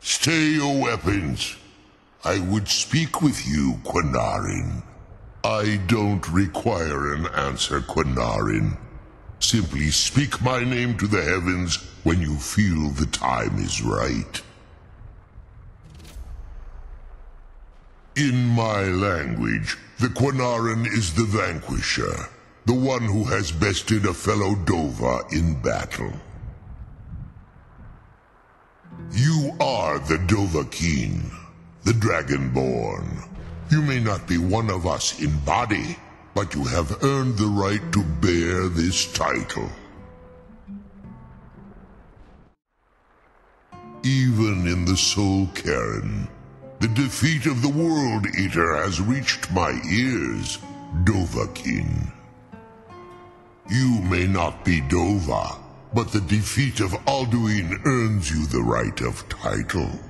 Stay your weapons. I would speak with you, Qahnaarin. I don't require an answer, Qahnaarin. Simply speak my name to the heavens when you feel the time is right. In my language, the Qahnaarin is the vanquisher, the one who has bested a fellow Dova in battle. Are the Dovahkiin, the Dragonborn. You may not be one of us in body, but you have earned the right to bear this title. Even in the Soul Cairn, the defeat of the World Eater has reached my ears, Dovahkiin. You may not be Dova, but the defeat of Alduin earns you the right of title.